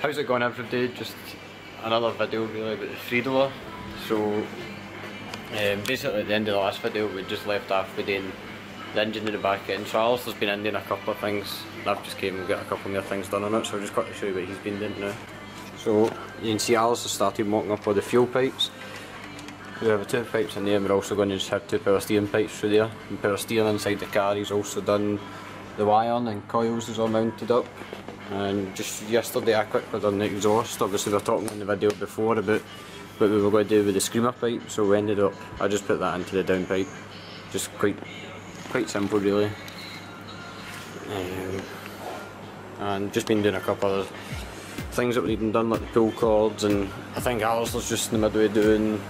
How's it going everybody? Just another video really about the Friedler. So um, basically at the end of the last video we just left off with doing the engine in the back end. So Alistair's been ending a couple of things. I've just came and got a couple more things done on it so I've just to show you what he's been doing now. So you can see Alistair started mounting up all the fuel pipes. We have two pipes in there and we're also going to just have two power steering pipes through there. And power steering inside the car he's also done the wiring and coils is all mounted up and just yesterday I quickly done the exhaust. Obviously we were talking in the video before about what we were going to do with the screamer pipe so we ended up I just put that into the down pipe just quite quite simple really. Um, and just been doing a couple of things that we needing done like the pull cords and I think Alistair's just in the middle of doing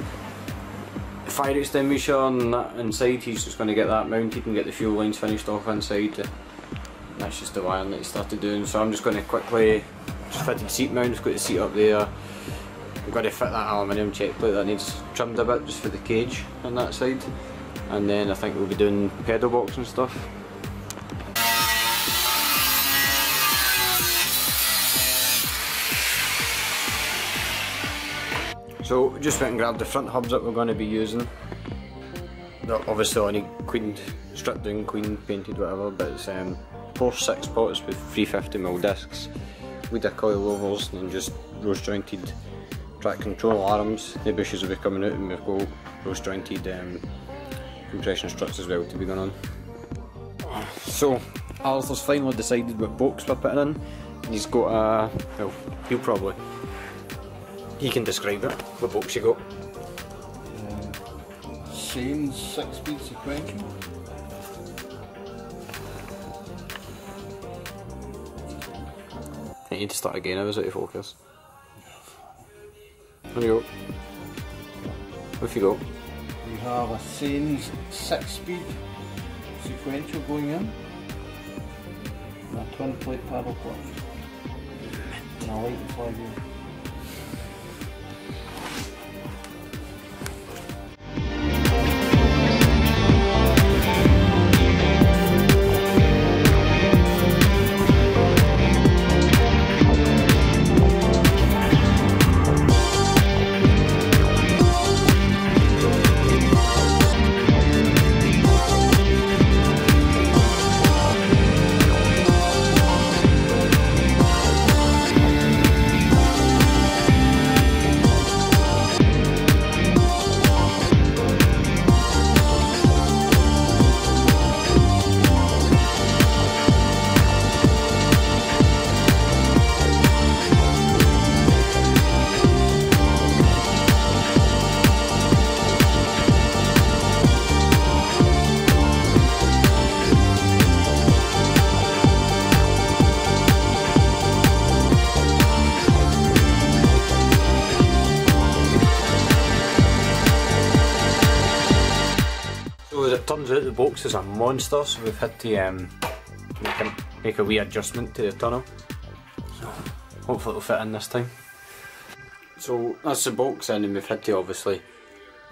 fire extinguisher and that inside. He's just going to get that mounted and get the fuel lines finished off inside that's just the wiring that he started doing. So I'm just going to quickly just fit the seat mount, just got the seat up there. I've got to fit that aluminium check plate that needs trimmed a bit just for the cage on that side. And then I think we'll be doing pedal box and stuff. So just went and grabbed the front hubs that we're going to be using obviously only queened, stripped down, queen painted, whatever, but it's um, four six pots with 350mm discs, with the coil overs and just rose jointed track control arms. The bushes will be coming out and we've got rose jointed um, compression struts as well to be going on. So Arthur's finally decided what box we're putting in and he's got a, well he'll probably, he can describe it, what box you got. Same six speed sequential. I need to start again, I was out of focus. On you go. Off you go. We have a Sains six speed sequential going in. And a twin plate paddle clutch. And a light flywheel. Turns out the box is a monster so we've had to um, make, a, make a wee adjustment to the tunnel. So hopefully it'll fit in this time. So that's the box in and we've had to obviously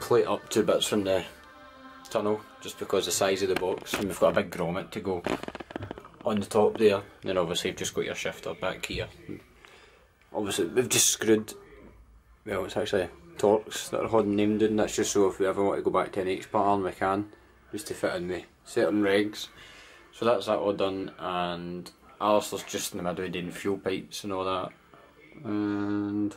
plate up two bits from the tunnel just because the size of the box and we've got a big grommet to go on the top there and then obviously you've just got your shifter back here. Obviously we've just screwed, well it's actually Torx that are holding named in, that's just so if we ever want to go back to an H pattern we can, just to fit in the certain regs. So that's that all done and Alistair's just in the middle of doing fuel pipes and all that. And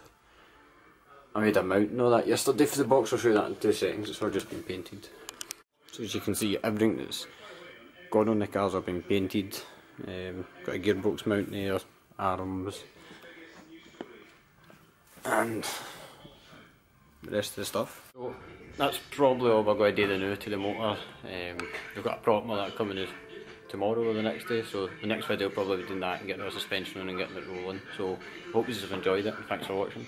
I made a mount and all that yesterday for the box, I'll show you that in two seconds, it's all just been painted. So as you can see everything that's gone on the cars have been painted. Um, got a gearbox mount there, arms and the rest of the stuff. So that's probably all we're going to do now to the motor. Um, we've got a prop with that coming in tomorrow or the next day, so the next video will probably be doing that and getting our suspension on and getting it rolling. So hope you have enjoyed it and thanks for watching.